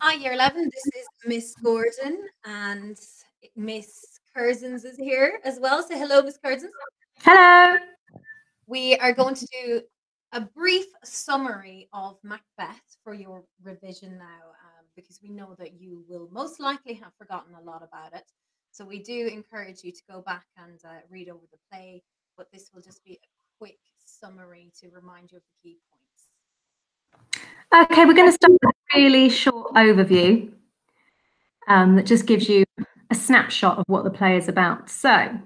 Hi, year 11. This is Miss Gordon and Miss Curzons is here as well. So, hello, Miss Curzons. Hello. We are going to do a brief summary of Macbeth for your revision now, um, because we know that you will most likely have forgotten a lot about it. So we do encourage you to go back and uh, read over the play, but this will just be a quick summary to remind you of the key points. Okay, we're going to start with a really short overview um, that just gives you a snapshot of what the play is about. So,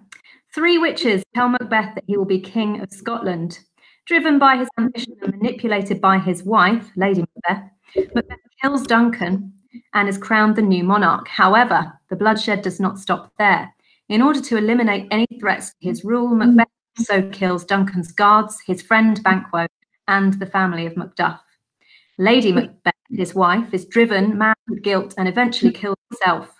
three witches tell Macbeth that he will be king of Scotland. Driven by his ambition and manipulated by his wife, Lady Macbeth, Macbeth kills Duncan and is crowned the new monarch. However, the bloodshed does not stop there. In order to eliminate any threats to his rule, Macbeth also kills Duncan's guards, his friend Banquo, and the family of Macduff. Lady Macbeth, his wife, is driven mad with guilt and eventually mm. kills herself.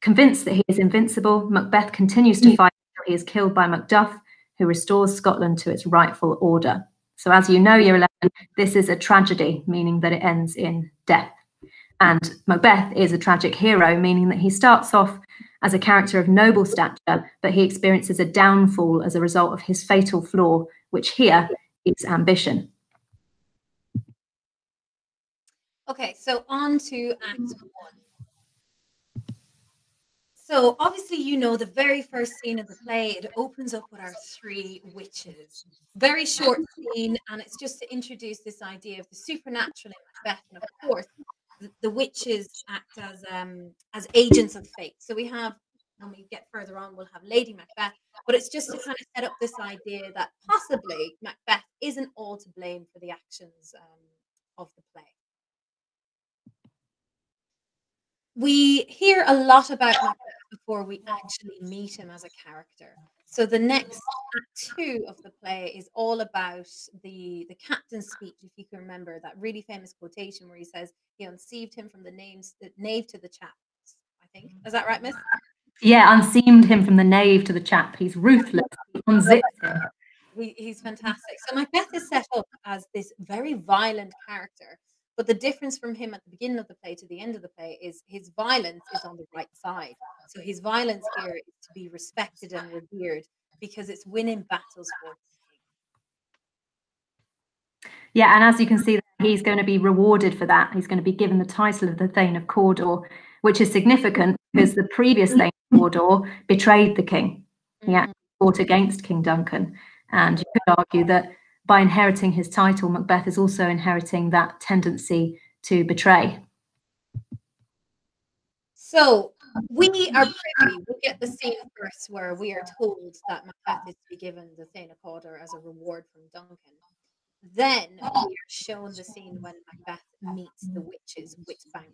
Convinced that he is invincible, Macbeth continues to mm. fight until he is killed by Macduff, who restores Scotland to its rightful order. So, as you know, year 11, this is a tragedy, meaning that it ends in death. And Macbeth is a tragic hero, meaning that he starts off as a character of noble stature, but he experiences a downfall as a result of his fatal flaw, which here is ambition. Okay, so on to Act One. So obviously, you know the very first scene of the play. It opens up with our three witches. Very short scene, and it's just to introduce this idea of the supernatural in Macbeth, and of course, the, the witches act as um as agents of fate. So we have, when we get further on, we'll have Lady Macbeth, but it's just to kind of set up this idea that possibly Macbeth isn't all to blame for the actions um, of the play. We hear a lot about Macbeth before we actually meet him as a character. So the next act two of the play is all about the the captain's speech. If you can remember that really famous quotation where he says he unseamed him from the names the nave to the chaps. I think is that right, Miss? Yeah, unseamed him from the nave to the chap. He's ruthless. He unzips him. He, he's fantastic. So Macbeth is set up as this very violent character but the difference from him at the beginning of the play to the end of the play is his violence is on the right side. So his violence here is to be respected and revered because it's winning battles for Him. Yeah, and as you can see, he's going to be rewarded for that. He's going to be given the title of the Thane of Cawdor, which is significant because the previous Thane of Cawdor betrayed the king. He mm-hmm. fought against King Duncan. And you could argue that by inheriting his title, Macbeth is also inheriting that tendency to betray. So we are privy, we get the scene first where we are told that Macbeth is to be given the Thane of Cawdor as a reward from Duncan. Then we are shown the scene when Macbeth meets the witches with Banquo.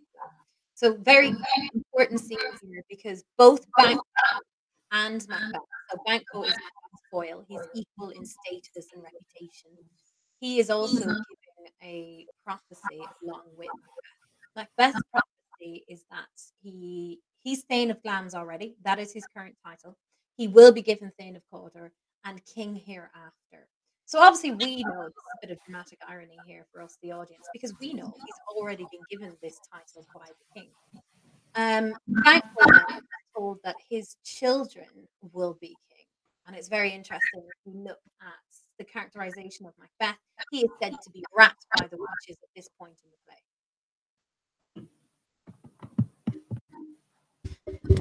So very important scene here because both and Macbeth, uh-huh. so Banquo is uh-huh. foil. He's equal in status and reputation. He is also uh-huh. giving a prophecy along with Macbeth. Macbeth's prophecy is that he he's Thane of Glamis already. That is his current title. He will be given Thane of Cawdor and King hereafter. So obviously we know there's a bit of dramatic irony here for us, the audience, because we know he's already been given this title by the king. Um, Banquo told that his children will be king, and it's very interesting if we look at the characterization of Macbeth. He is said to be rapt by the witches at this point in the play.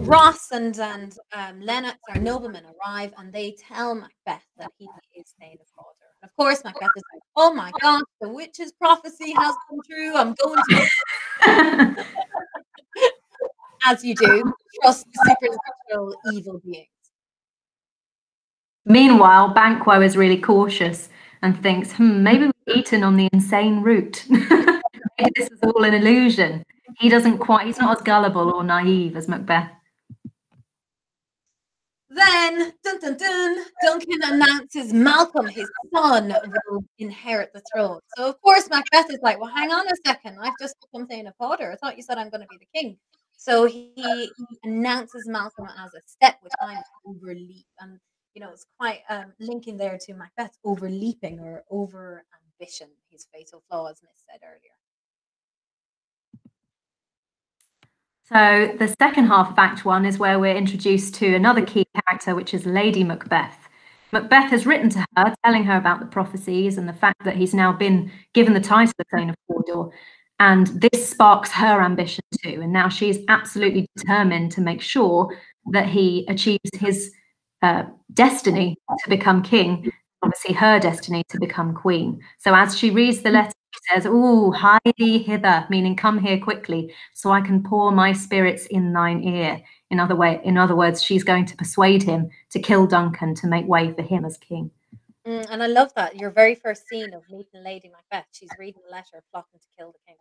Ross and and um, Lennox, our noblemen, arrive and they tell Macbeth that he is Thane of. And of course, Macbeth is like, "Oh my God, the witch's prophecy has come true. I'm going to." As you do, trust the supernatural evil being. Meanwhile, Banquo is really cautious and thinks, hmm, maybe we've eaten on the insane root. Maybe this is all an illusion. He doesn't quite, he's not as gullible or naive as Macbeth. Then, dun dun dun, Duncan announces Malcolm, his son, will inherit the throne. So, of course, Macbeth is like, well, hang on a second. I've just become Thane of Cawdor. I thought you said I'm going to be the king. So he, he announces Malcolm as a step, which I'm overleap. And you know, it's quite um, linking there to Macbeth overleaping or over ambition, his fatal flaw, as Miss said earlier. So the second half of Act One is where we're introduced to another key character, which is Lady Macbeth. Macbeth has written to her, telling her about the prophecies and the fact that he's now been given the title of Thane of Cawdor. And this sparks her ambition too. And now she's absolutely determined to make sure that he achieves his uh, destiny to become king, obviously her destiny to become queen. So as she reads the letter, she says, Oh, hie thee hither, meaning come here quickly, so I can pour my spirits in thine ear. In other way, in other words, she's going to persuade him to kill Duncan to make way for him as king. Mm, and I love that. Your very first scene of meeting Lady Macbeth, she's reading the letter, plotting to kill the king.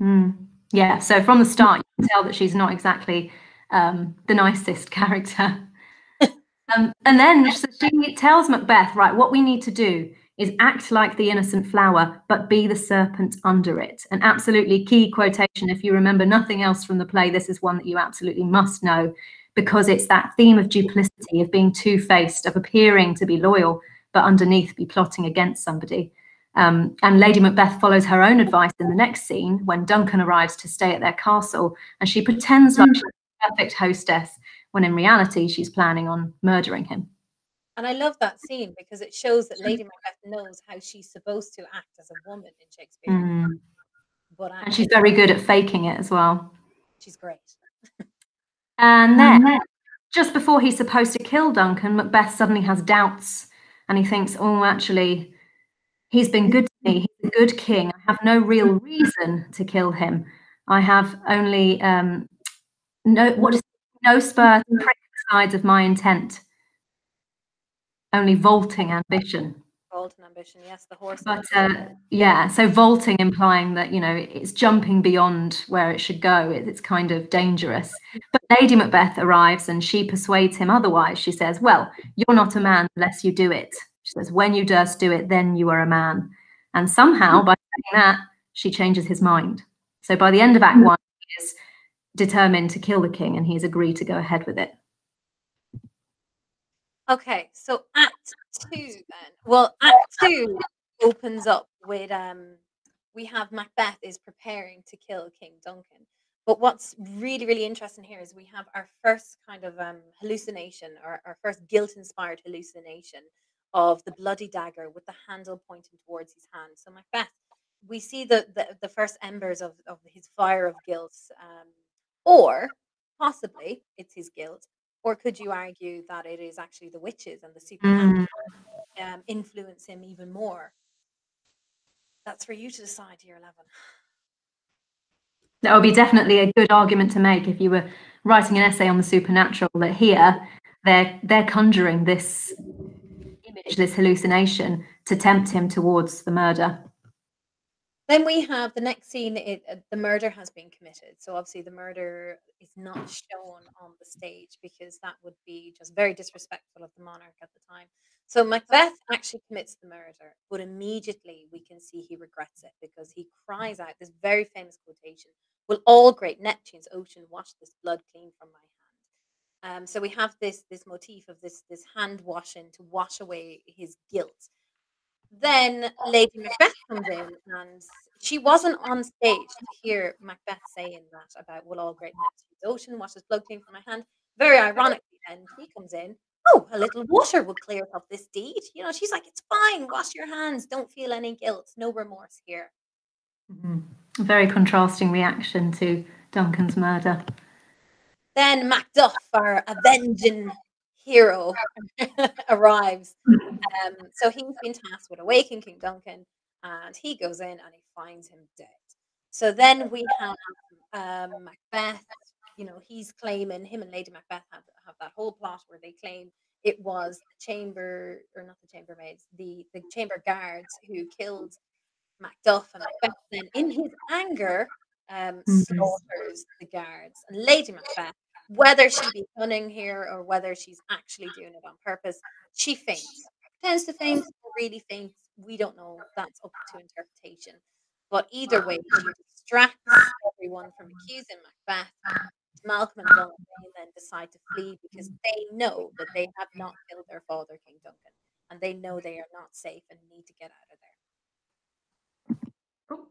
Mm, yeah, so from the start, you can tell that she's not exactly um, the nicest character. um, and then so she tells Macbeth, right, what we need to do is act like the innocent flower, but be the serpent under it. An absolutely key quotation. If you remember nothing else from the play, this is one that you absolutely must know because it's that theme of duplicity, of being two faced, of appearing to be loyal, but underneath be plotting against somebody. Um, and Lady Macbeth follows her own advice in the next scene when Duncan arrives to stay at their castle and she pretends like she's a perfect hostess when in reality she's planning on murdering him. And I love that scene because it shows that Lady Macbeth knows how she's supposed to act as a woman in Shakespeare. Mm. But and she's very good at faking it as well. She's great. and then, just before he's supposed to kill Duncan, Macbeth suddenly has doubts and he thinks, oh, actually, he's been good to me. He's a good king. I have no real reason to kill him. I have only um, no what is no spur to prick the sides of my intent only vaulting ambition. Vaulting ambition, yes, the horse. But uh, yeah, so vaulting implying that you know it's jumping beyond where it should go. It, it's kind of dangerous. But Lady Macbeth arrives and she persuades him otherwise. She says, "Well, you're not a man unless you do it." She says, "When you durst do it, then you are a man." And somehow, by saying that, she changes his mind. So by the end of Act One, he is determined to kill the king, and he's agreed to go ahead with it. Okay, so Act Two then. Well, Act Two opens up with um, we have Macbeth is preparing to kill King Duncan. But what's really, really interesting here is we have our first kind of um, hallucination, or our first guilt-inspired hallucination of the bloody dagger with the handle pointing towards his hand. So Macbeth, we see the the, the first embers of, of his fire of guilt, um, or possibly it's his guilt, or could you argue that it is actually the witches and the supernatural mm. um, influence him even more? That's for you to decide, year 11. That would be definitely a good argument to make if you were writing an essay on the supernatural. That here they're they're conjuring this image, this hallucination, to tempt him towards the murder. Then we have the next scene. It, uh, the murder has been committed. So obviously the murder is not shown on the stage because that would be just very disrespectful of the monarch at the time. So Macbeth actually commits the murder, but immediately we can see he regrets it because he cries out this very famous quotation: "Will all great Neptune's ocean wash this blood clean from my hand?" Um, so we have this this motif of this this hand washing to wash away his guilt then Lady Macbeth comes in, and she wasn't on stage to hear Macbeth saying that about will all great Neptune's ocean wash his blood clean from my hand. Very ironically, then he comes in. Oh, a little water will clear up this deed. You know, she's like, it's fine. Wash your hands. Don't feel any guilt. No remorse here. Mm-hmm. Very contrasting reaction to Duncan's murder. Then Macduff, our avenging hero arrives. Mm-hmm. Um, so he's been tasked with awakening King Duncan, and he goes in and he finds him dead. So then we have um, Macbeth. You know, he's claiming him and Lady Macbeth have, have that whole plot where they claim it was the chamber or not the chambermaids, the the chamber guards who killed Macduff and Macbeth. Then, in his anger, um, mm-hmm. slaughters the guards. And Lady Macbeth whether she be cunning here or whether she's actually doing it on purpose, she faints. Tends to faint, really faints. We don't know. That's up to interpretation. But either way, she distracts everyone from accusing Macbeth. Malcolm and Duncan then decide to flee because they know that they have not killed their father, King Duncan, and they know they are not safe and need to get out of there. Oh.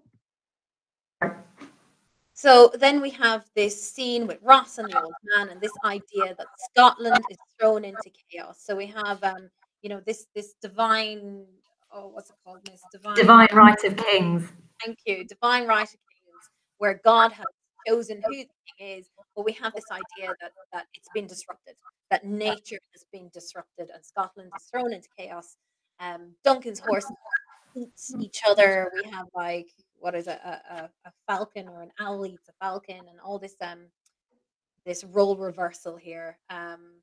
So then we have this scene with Ross and the old man, and this idea that Scotland is thrown into chaos. So we have, um, you know, this this divine, oh, what's it called? This divine, Divine right of kings. thank you, divine right of kings, where God has chosen who the king is, but we have this idea that that it's been disrupted, that nature has been disrupted, and Scotland is thrown into chaos. Um, Duncan's horses eat each other. We have like what is it, a, a, a falcon or an owl eats a falcon, and all this um this role reversal here. Um,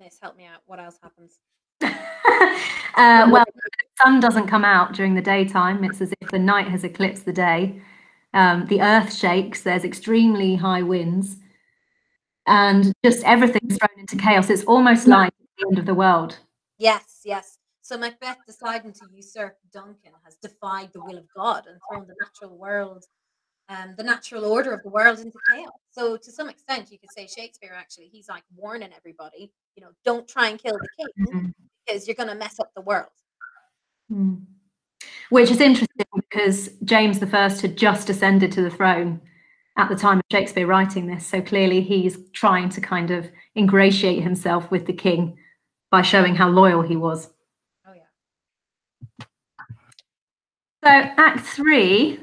Miss, help me out. What else happens? uh, well, the sun doesn't come out during the daytime. It's as if the night has eclipsed the day. Um, the earth shakes. There's extremely high winds, and just everything's thrown into chaos. It's almost like the end of the world. Yes, yes. So Macbeth deciding to usurp Duncan has defied the will of God and thrown the natural world, um, the natural order of the world into chaos. So to some extent, you could say Shakespeare actually, he's like warning everybody, you know, don't try and kill the king Mhm. because you're going to mess up the world. Mm. Which is interesting because James I had just ascended to the throne at the time of Shakespeare writing this. So clearly he's trying to kind of ingratiate himself with the king by showing how loyal he was. Oh yeah. So, Act Three,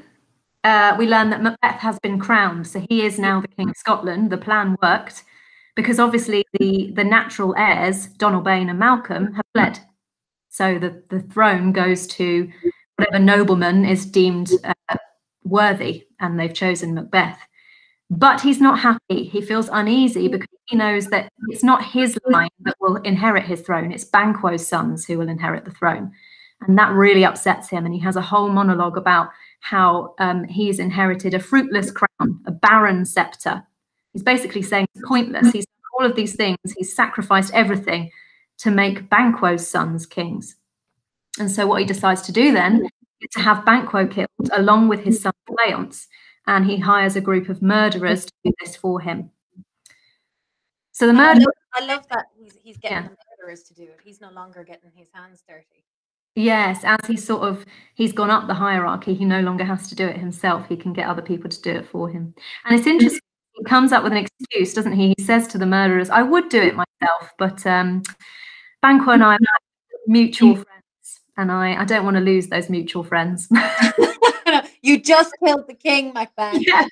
uh, we learn that Macbeth has been crowned. So he is now the King of Scotland. The plan worked because obviously the, the natural heirs, Donalbain and Malcolm, have fled. So the, the throne goes to whatever nobleman is deemed uh, worthy, and they've chosen Macbeth. But he's not happy. He feels uneasy because he knows that it's not his line that will inherit his throne. It's Banquo's sons who will inherit the throne. And that really upsets him. And he has a whole monologue about how um, he's inherited a fruitless crown, a barren scepter. He's basically saying it's pointless. He's all of these things. He's sacrificed everything to make Banquo's sons kings. And so what he decides to do then is to have Banquo killed along with his son Fleance. And he hires a group of murderers to do this for him. So the And I murder love, I love that he's, he's getting Yeah. the murderers to do it. He's no longer getting his hands dirty. Yes, as he's sort of he's gone up the hierarchy, he no longer has to do it himself. He can get other people to do it for him. And it's interesting. He comes up with an excuse, doesn't he? He says to the murderers, "I would do it myself, but um, Banquo and I are mutual friends, and I I don't want to lose those mutual friends." you just killed the king, Macbeth. yeah,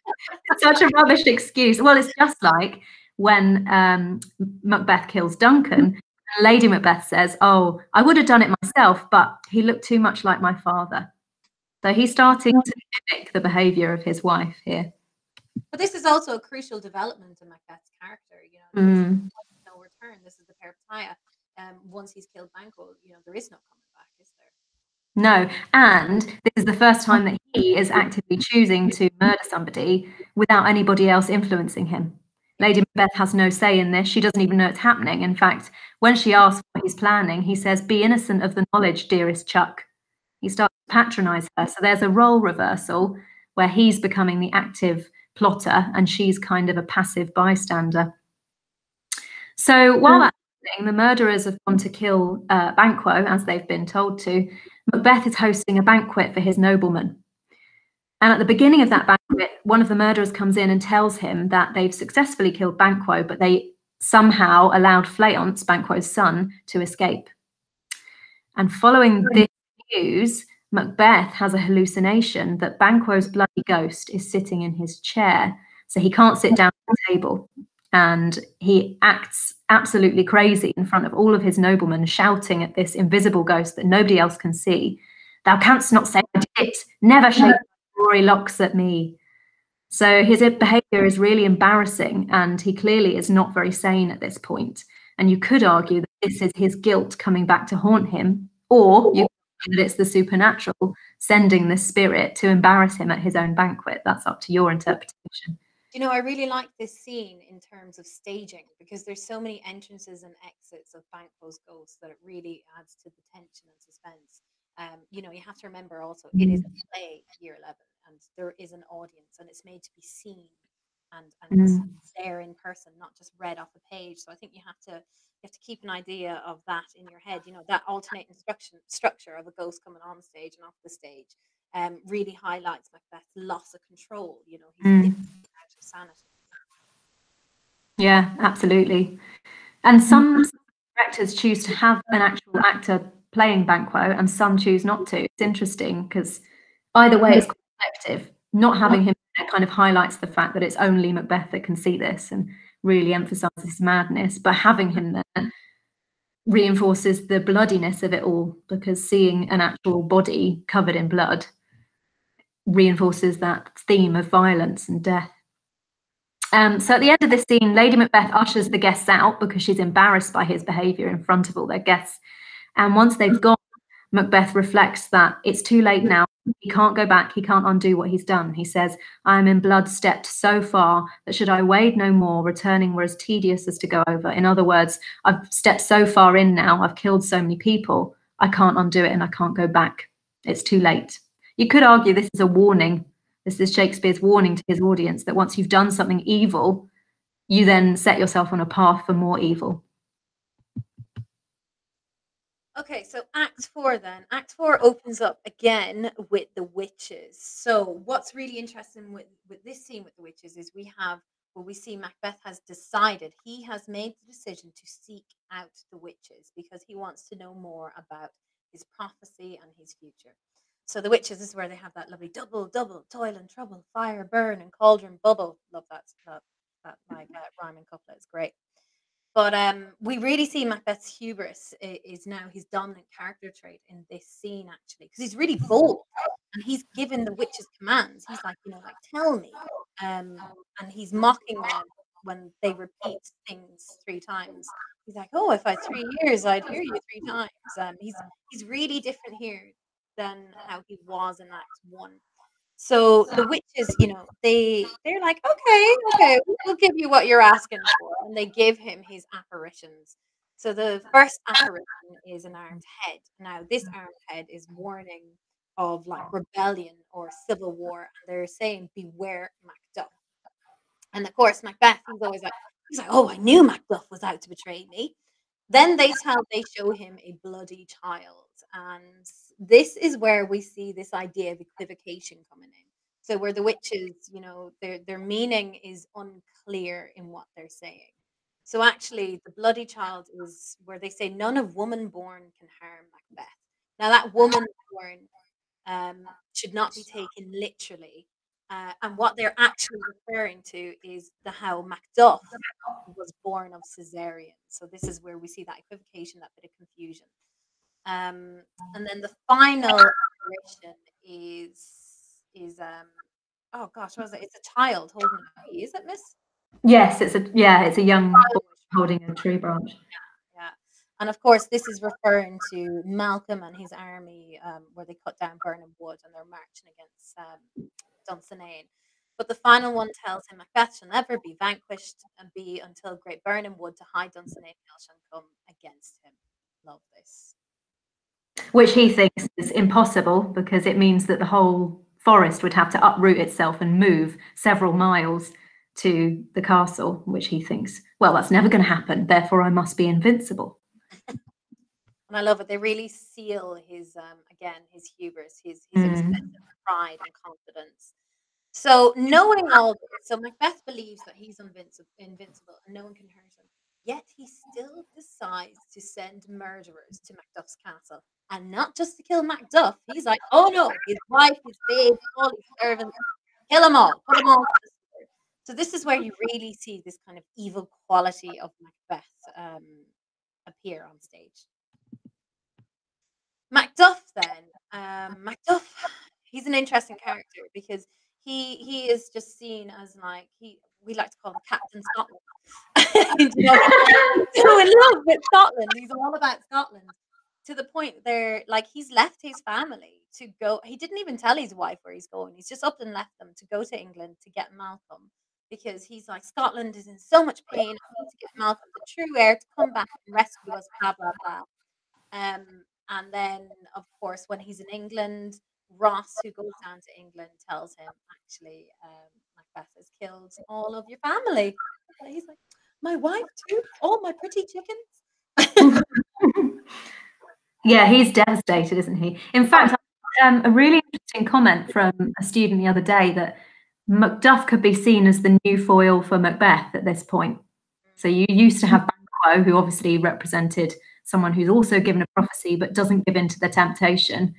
such a rubbish excuse. Well, it's just like when um, Macbeth kills Duncan. Lady Macbeth says, "Oh, I would have done it myself, but he looked too much like my father." So he's starting to mimic the behaviour of his wife here. But this is also a crucial development in Macbeth's character. You know, Mm. no return. This is the Peripeteia. Um, once he's killed Banquo, you know, there is no coming back, is there? No, and this is the first time that he is actively choosing to murder somebody without anybody else influencing him. Lady Macbeth has no say in this. She doesn't even know it's happening. In fact, when she asks what he's planning, he says, Be innocent of the knowledge, dearest Chuck. He starts to patronize her. So there's a role reversal where he's becoming the active plotter and she's kind of a passive bystander. So while that's happening, the murderers have gone to kill uh, Banquo, as they've been told to. Macbeth is hosting a banquet for his noblemen. And at the beginning of that banquet, one of the murderers comes in and tells him that they've successfully killed Banquo, but they somehow allowed Fleance, Banquo's son, to escape. And following this news, Macbeth has a hallucination that Banquo's bloody ghost is sitting in his chair. So he can't sit down at the table. And he acts absolutely crazy in front of all of his noblemen, shouting at this invisible ghost that nobody else can see. Thou canst not say I did it. Never shake glory locks at me. So his behavior is really embarrassing, and he clearly is not very sane at this point. And you could argue that this is his guilt coming back to haunt him, or you could argue that it's the supernatural sending the spirit to embarrass him at his own banquet. That's up to your interpretation. You know, I really like this scene in terms of staging because there's so many entrances and exits of Banquo's ghost that it really adds to the tension and suspense. Um, you know, you have to remember also it is a play year 11 and there is an audience and it's made to be seen and, and Mm. there in person, not just read off a page. So I think you have to you have to keep an idea of that in your head, you know, that alternate structure structure of a ghost coming on stage and off the stage. um, really highlights Macbeth's loss of control. You know, he's Mm. out of sanity. Yeah, absolutely. And some directors choose to have an actual actor playing Banquo, and some choose not to. It's interesting because either way, it's quite effective. Not having him there kind of highlights the fact that it's only Macbeth that can see this and really emphasizes his madness. But having him there reinforces the bloodiness of it all because seeing an actual body covered in blood reinforces that theme of violence and death. Um, so at the end of this scene, Lady Macbeth ushers the guests out because she's embarrassed by his behaviour in front of all their guests. And once they've gone, Macbeth reflects that it's too late now. He can't go back. He can't undo what he's done. He says, I am in blood stepped so far that should I wade no more, returning were as tedious as to go over. In other words, I've stepped so far in now, I've killed so many people, I can't undo it and I can't go back. It's too late. You could argue this is a warning. This is Shakespeare's warning to his audience that once you've done something evil, you then set yourself on a path for more evil. Okay, so Act Four then. Act Four opens up again with the witches. So what's really interesting with, with this scene with the witches is we have well, we see Macbeth has decided he has made the decision to seek out the witches because he wants to know more about his prophecy and his future. So the witches is where they have that lovely double, double, toil and trouble, fire, burn, and cauldron bubble. Love that that that like uh, rhyming couplet. It's great. But um, we really see Macbeth's hubris is now his dominant character trait in this scene, actually, because he's really bold and he's given the witches commands. He's like, you know, like tell me, um, and he's mocking them when they repeat things three times. He's like, oh, if I had three years, I'd hear you three times. Um, he's he's really different here than how he was in Act One. So the witches, you know, they they're like, okay, okay, we'll give you what you're asking for, and they give him his apparitions. So the first apparition is an armed head. Now this mm. armed head is warning of like rebellion or civil war, and they're saying, "Beware Macduff." And of course, Macbeth, he's always like, he's like, "Oh, I knew Macduff was out to betray me." Then they tell, they show him a bloody child, and this is where we see this idea of equivocation coming in. So where the witches, you know, their their meaning is unclear in what they're saying. So actually, the bloody child is where they say none of woman born can harm Macbeth. Now that woman born um, should not be taken literally. Uh, and what they're actually referring to is the how Macduff was born of cesarean. So this is where we see that equivocation, that bit of confusion. Um, and then the final apparition is is um oh gosh, what was it? It's a child holding a tree, is it, Miss? Yes, it's a yeah, it's a young boy holding a tree branch. Yeah. And of course, this is referring to Malcolm and his army, um, where they cut down Birnam Wood and they're marching against um, Dunsinane. But the final one tells him Macbeth shall never be vanquished and be until great Birnam Wood to high Dunsinane hill shall come against him. Love this. Which he thinks is impossible because it means that the whole forest would have to uproot itself and move several miles to the castle, which he thinks, well, that's never going to happen. Therefore, I must be invincible. And I love it. They really seal his um again his hubris, his his Mm. pride and confidence. So knowing all this, so Macbeth believes that he's invincible, invincible and no one can hurt him. Yet he still decides to send murderers to Macduff's castle. And not just to kill Macduff. He's like, oh no, his wife, his babe, all his servants, kill them all, put them all. So this is where you really see this kind of evil quality of Macbeth um, appear on stage. Macduff then um Macduff he's an interesting character because he he is just seen as like he we like to call him Captain Scotland. So in love with Scotland. He's all about Scotland to the point there like he's left his family to go he didn't even tell his wife where he's going. He's just up and left them to go to England to get Malcolm because he's like Scotland is in so much pain. I need to get Malcolm the true heir to come back and rescue us blah blah blah. Um, and then, of course, when he's in England, Ross, who goes down to England, tells him, actually, um, Macbeth has killed all of your family. And he's like, my wife too? All my pretty chickens? yeah, he's devastated, isn't he? In fact, um, a really interesting comment from a student the other day that Macduff could be seen as the new foil for Macbeth at this point. So you used to have Banquo, who obviously represented someone who's also given a prophecy but doesn't give in to the temptation,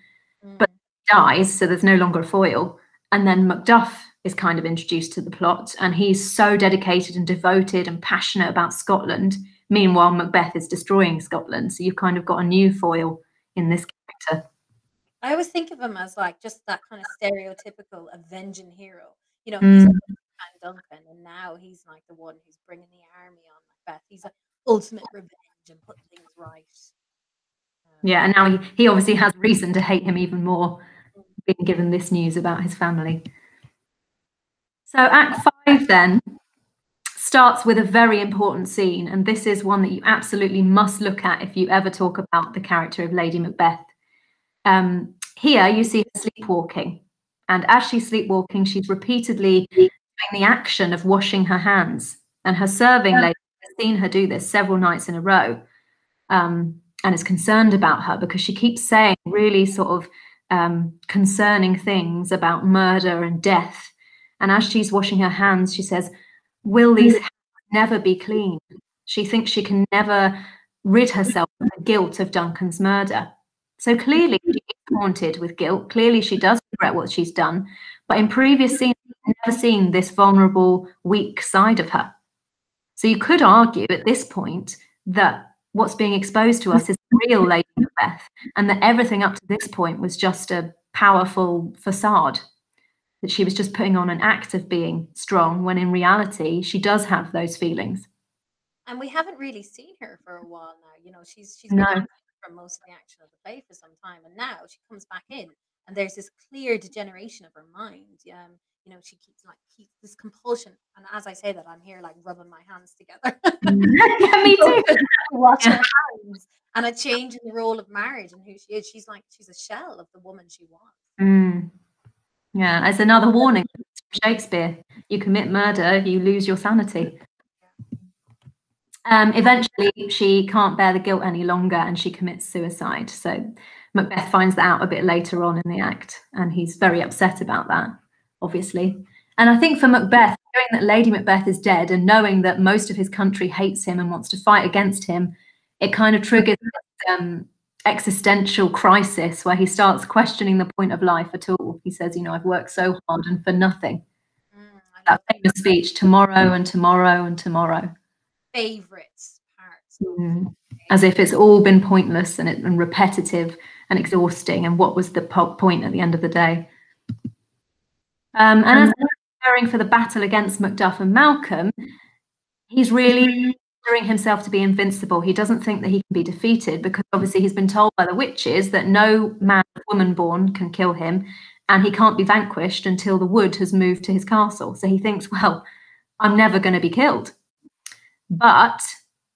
mm. but dies, so there's no longer a foil. And then Macduff is kind of introduced to the plot, and he's so dedicated and devoted and passionate about Scotland. Meanwhile, Macbeth is destroying Scotland. So you've kind of got a new foil in this character. I always think of him as like just that kind of stereotypical avenging hero. You know, he's mm. Duncan, and now he's like the one who's bringing the army on Macbeth. He's an ultimate revenge and put things right. Um, yeah, and now he, he obviously has reason to hate him even more, mm. being given this news about his family. So, Act Five then starts with a very important scene, and this is one that you absolutely must look at if you ever talk about the character of Lady Macbeth. Um, here you see her sleepwalking, and as she's sleepwalking, she's repeatedly doing the action of washing her hands. And her serving lady has seen her do this several nights in a row, um, and is concerned about her because she keeps saying really sort of um, concerning things about murder and death. And as she's washing her hands, she says, Will these mm. never be clean? She thinks she can never rid herself of the guilt of Duncan's murder. So clearly she is haunted with guilt. Clearly she does regret what she's done. But in previous scenes, we've never seen this vulnerable, weak side of her. So you could argue at this point that what's being exposed to us is the real Lady Macbeth, and that everything up to this point was just a powerful facade that she was just putting on an act of being strong when in reality she does have those feelings and we haven't really seen her for a while now you know she's she's no. been from most of the action of the play for some time and now she comes back in and there's this clear degeneration of her mind um you know she keeps like keeps this compulsion and as i say that i'm here like rubbing my hands together yeah, me too watch yeah. her hands and a change in the role of marriage and who she is she's like she's a shell of the woman she was mm. Yeah, it's another warning Shakespeare. You commit murder, you lose your sanity. Um, eventually, she can't bear the guilt any longer and she commits suicide. So Macbeth finds that out a bit later on in the act, and he's very upset about that, obviously. And I think for Macbeth, knowing that Lady Macbeth is dead and knowing that most of his country hates him and wants to fight against him, it kind of triggers um, existential crisis where he starts questioning the point of life at all. He says, You know, I've worked so hard and for nothing. Mm, that famous speech, tomorrow and tomorrow and tomorrow. Favorites parts. Mm. As if it's all been pointless and, it, and repetitive and exhausting. And what was the po- point at the end of the day? Um, and as preparing for the battle against Macduff and Malcolm, he's really considering himself to be invincible. He doesn't think that he can be defeated because obviously he's been told by the witches that no man or woman born can kill him and he can't be vanquished until the wood has moved to his castle. So he thinks, well, I'm never going to be killed. But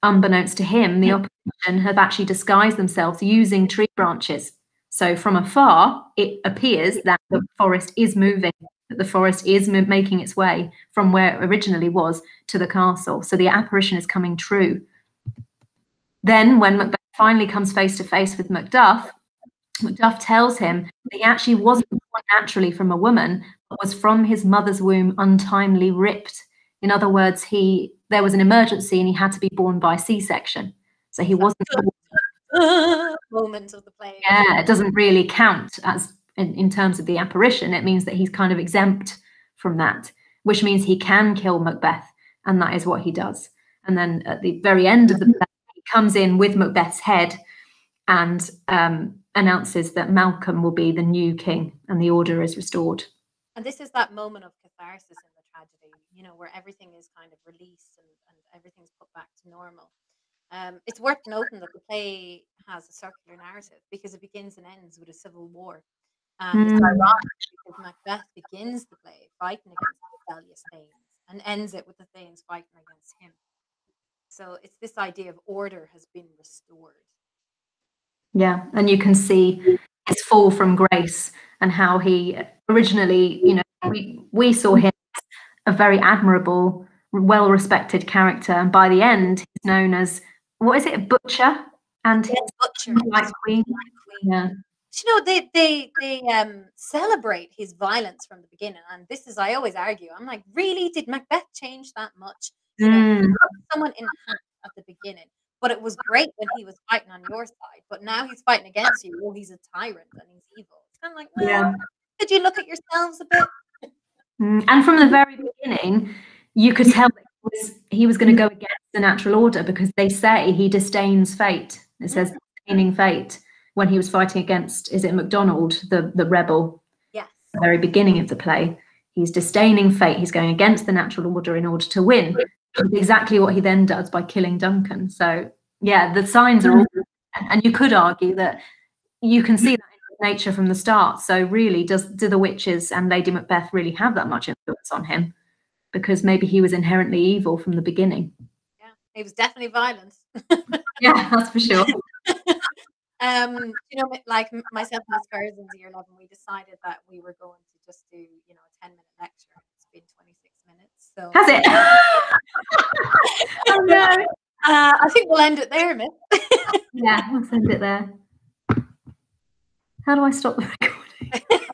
unbeknownst to him, the hmm. opposition have actually disguised themselves using tree branches. So from afar, it appears that the forest is moving that the forest is making its way from where it originally was to the castle. So the apparition is coming true. Then, when Macbeth finally comes face to face with Macduff, Macduff tells him that he actually wasn't born naturally from a woman, but was from his mother's womb untimely ripped. In other words, he there was an emergency and he had to be born by C-section. So he wasn't moment of the play. Yeah, it doesn't really count as in, in terms of the apparition, it means that he's kind of exempt from that, which means he can kill Macbeth, and that is what he does. And then at the very end of the play, he comes in with Macbeth's head and um, announces that Malcolm will be the new king and the order is restored. And this is that moment of catharsis in the tragedy, you know, where everything is kind of released and, and everything's put back to normal. Um, it's worth noting that the play has a circular narrative because it begins and ends with a civil war. And it's mm. ironic because Macbeth begins the play fighting against the rebellious Thanes and ends it with the Thanes fighting against him. So it's this idea of order has been restored. Yeah, and you can see his fall from grace and how he originally, you know, we we saw him as a very admirable, well respected character, and by the end, he's known as what is it, A butcher? And yes, butcher, Night Queen. Queen. Yeah you know they they they um celebrate his violence from the beginning and this is i always argue i'm like really did macbeth change that much you know, Mm, someone in at the beginning but it was great when he was fighting on your side but now he's fighting against you well he's a tyrant and he's evil it's kind of like well, Yeah. did you look at yourselves a bit mm. And from the very beginning, you could tell that he was, he was going to go against the natural order because they say he disdains fate. It says disdaining fate when he was fighting against, is it MacDonald, the, the rebel, yes the very beginning of the play? He's disdaining fate. He's going against the natural order in order to win. Exactly what he then does by killing Duncan. So, yeah, the signs are all, and you could argue that you can see that in nature from the start. So, really, does do the witches and Lady Macbeth really have that much influence on him? Because maybe he was inherently evil from the beginning. yeah he was definitely violent Yeah, that's for sure. um you know like myself and miss Ferris in year 11 we decided that we were going to just do you know a 10 minute lecture it's been 26 minutes so Has it? oh no. uh, i think we'll end it there miss Yeah, we'll send it there. How do I stop the recording?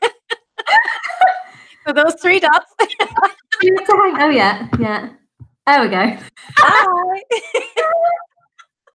so those three dots Oh yeah, yeah. There we go. Bye.